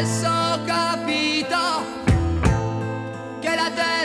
adesso ho capito che la terra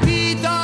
capito